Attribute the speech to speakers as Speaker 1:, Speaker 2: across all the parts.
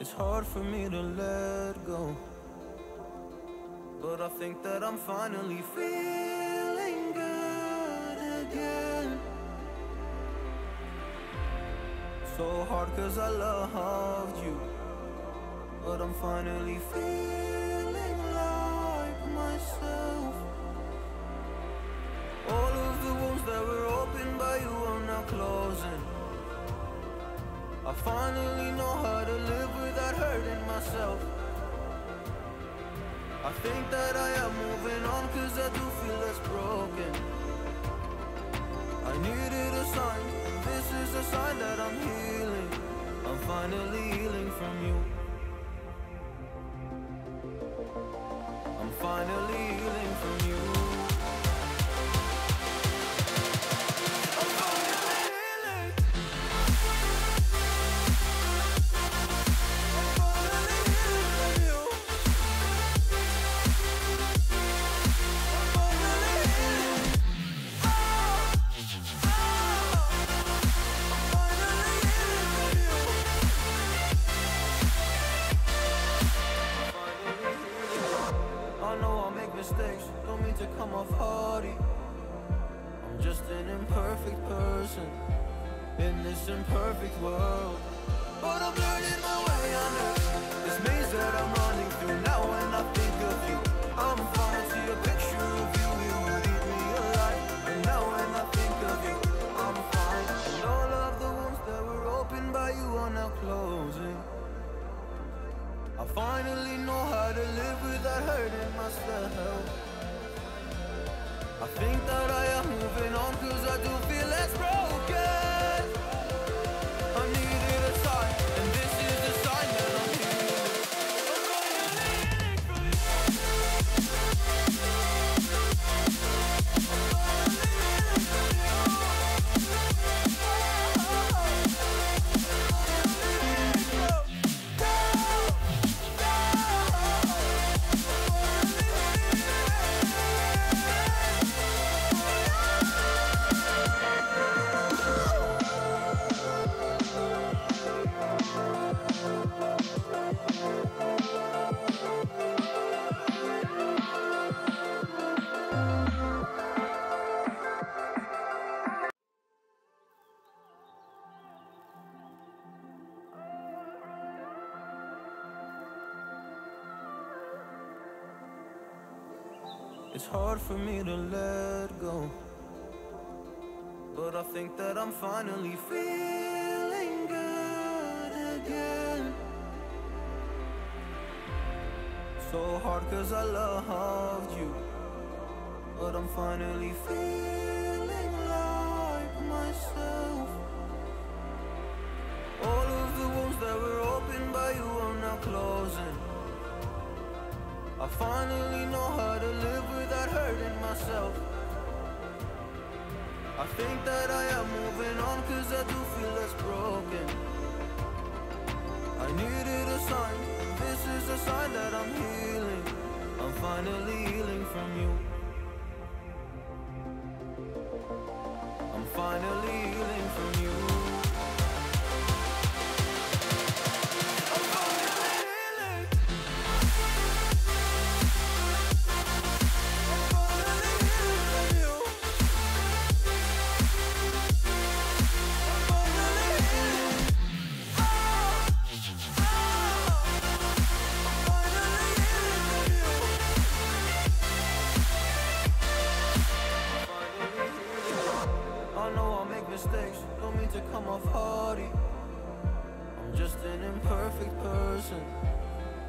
Speaker 1: It's hard for me to let go. But I think that I'm finally feeling good again. So hard cause I loved you. But I'm finally feeling like myself. All of the wounds that were opened by you are now closing. I finally know how to live hurting myself. I think that I am moving on cause I do feel less broken. I needed a sign, this is a sign that I'm healing. I'm finally healing from you. In this imperfect world. But I'm learning my way under this maze that I'm running through. Now when I think of you, I'm falling to a picture of you. You would eat me alive. And now when I think of you, I'm fine. And all of the wounds that were opened by you are now closing. I finally know how to live without hurting myself. I think that I am moving on cause I do feel less broken. Hard for me to let go. But I think that I'm finally feeling good again. So hard cause I loved you. But I'm finally feeling like myself. All of the wounds that were opened by you are now closing. I finally know how to live without hurting myself. I think that I am moving on cause I do feel less broken. I needed a sign, this is a sign that I'm healing. I'm finally healing from you. Mistakes, don't mean to come off hardy. I'm just an imperfect person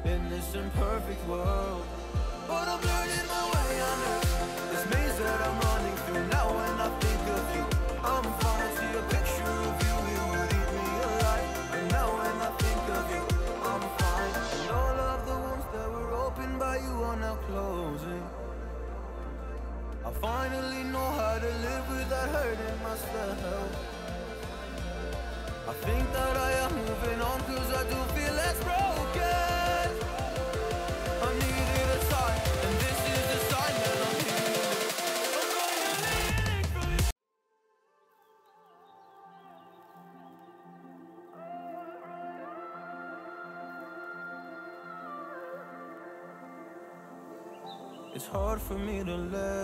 Speaker 1: in this imperfect world. But I'm learning my way under this maze that I'm running through. Now when I think of you, I'm falling to a picture of you. You would eat me alive. And now when I think of you, I'm fine. And all of the wounds that were opened by you are now closing. I finally know how to live without hurting myself. I think that I am moving on cause I do feel less broken. I needed a sign and this is the sign that I'm healing It's hard for me to let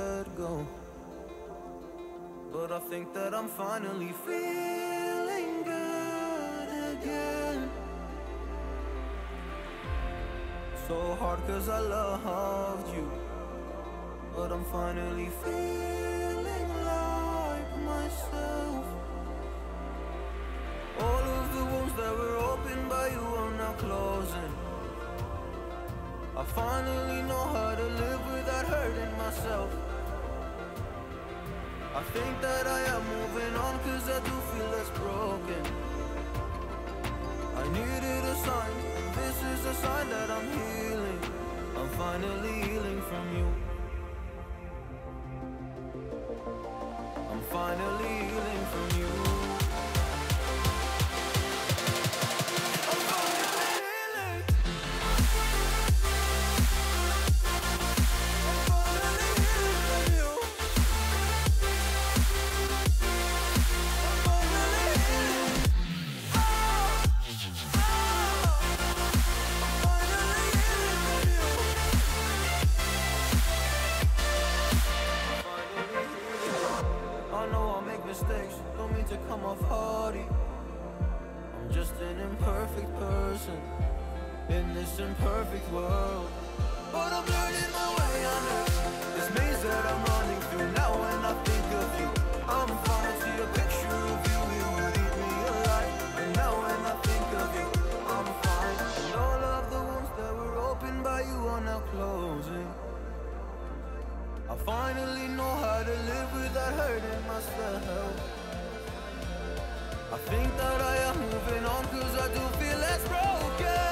Speaker 1: think that I'm finally feeling good again. So hard cause I loved you. But I'm finally feeling like myself. All of the wounds that were opened by you are now closing. I finally know how to live without hurting myself. I think that I am moving on cause I do feel less broken. I needed a sign, this is a sign that I'm healing. I'm finally healing from you. To off hardy. I'm just an imperfect person in this imperfect world. But I'm learning my way under this maze that I'm running through now. When I think of you, I'm fine. See a picture of you, it would eat me alive. And now when I think of you, I'm fine. And all of the wounds that were opened by you are now closing. I finally know how to live without hurting myself. I think that I am moving on cause I do feel less broken.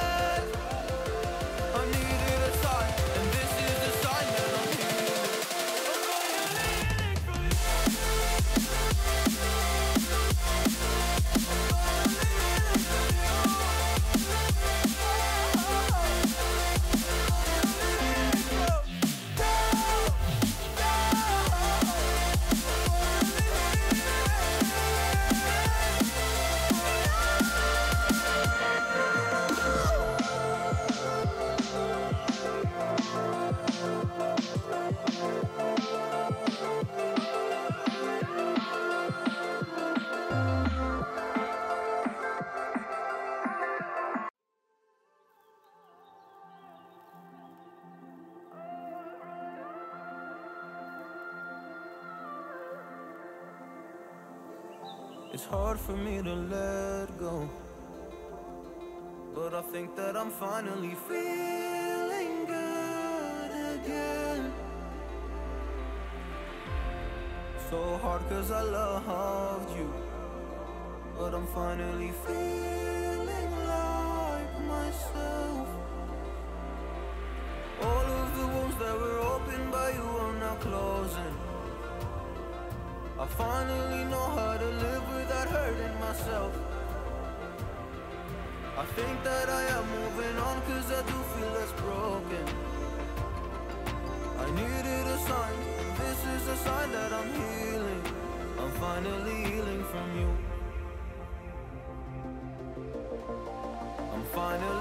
Speaker 1: Hard for me to let go. But I think that I'm finally feeling good again. So hard cause I loved you. But I'm finally feeling like myself. All of the wounds that were opened by you are now closing. I finally know how to live without hurting myself. I think that I am moving on cause I do feel less broken. I needed a sign, this is a sign that I'm healing. I'm finally healing from you. I'm finally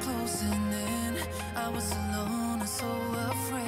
Speaker 1: closing
Speaker 2: in. I was alone and so afraid.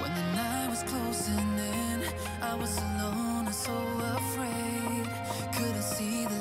Speaker 2: When the night was closing in, I was alone and so afraid. Couldn't see the